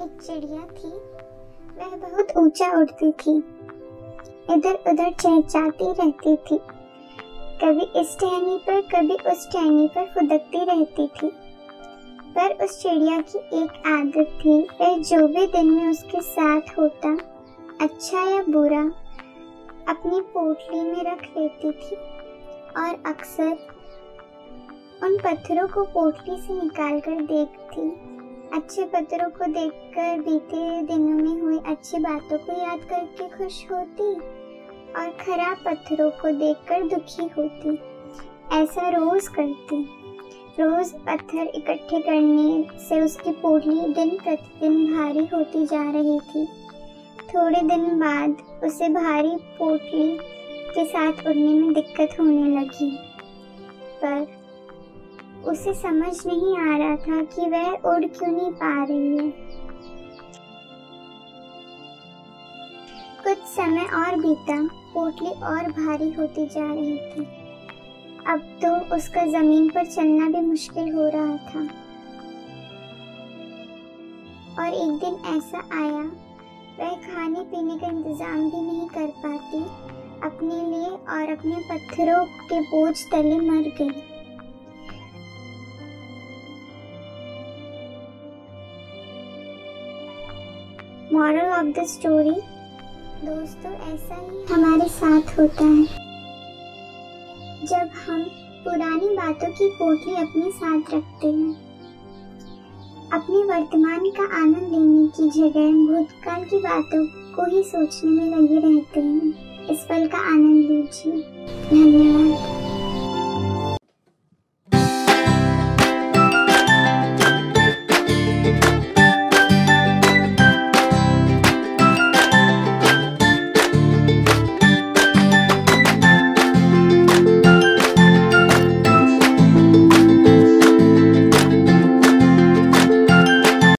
एक चिड़िया थी। वह बहुत ऊँचा उड़ती थी। इधर उधर चहचहाती रहती थी। कभी इस टहनी पर, कभी उस टहनी पर फुदकती रहती थी। पर उस चिड़िया की एक आदत थी। वह जो भी दिन में उसके साथ होता अच्छा या बुरा, अपनी पोटली में रख लेती थी। और अक्सर उन पत्थरों को पोटली से निकालकर देखती अच्छे पत्थरों को देखकर बीते दिनों में हुई अच्छी बातों को याद करके खुश होती और खराब पत्थरों को देखकर दुखी होती। ऐसा रोज करती। रोज पत्थर इकट्ठे करने से उसकी पोटली दिन प्रतिदिन भारी होती जा रही थी। थोड़े दिन बाद उसे भारी पोटली के साथ उड़ने में दिक्कत होने लगी। पर उसे समझ नहीं आ रहा था कि वह उड़ क्यों नहीं पा रही है। कुछ समय और बीता, पोटली और भारी होती जा रही थी। अब तो उसका ज़मीन पर चलना भी मुश्किल हो रहा था। और एक दिन ऐसा आया, वह खाने पीने का इंतज़ाम भी नहीं कर पाती, अपने लिए और अपने पत्थरों के बोझ तले मर गई। मॉरल ऑफ़ द स्टोरी दोस्तों ऐसा ही हमारे साथ होता है। जब हम पुरानी बातों की पोटली अपने साथ रखते हैं अपने वर्तमान का आनंद लेने की जगह भूतकाल की बातों को ही सोचने में लगे रहते हैं। इस पल का आनंद लीजिए। धन्यवाद।